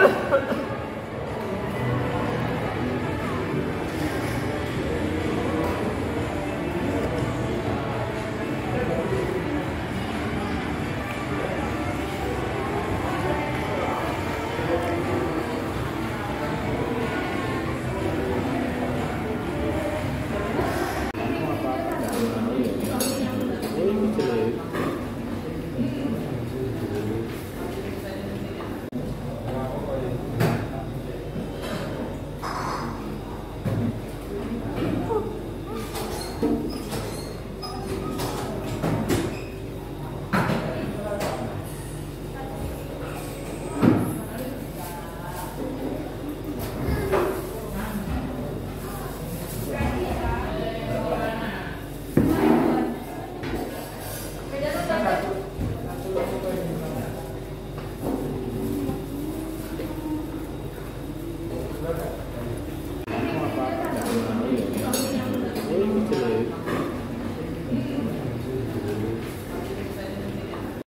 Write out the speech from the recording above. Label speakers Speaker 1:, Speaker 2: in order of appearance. Speaker 1: Ugh!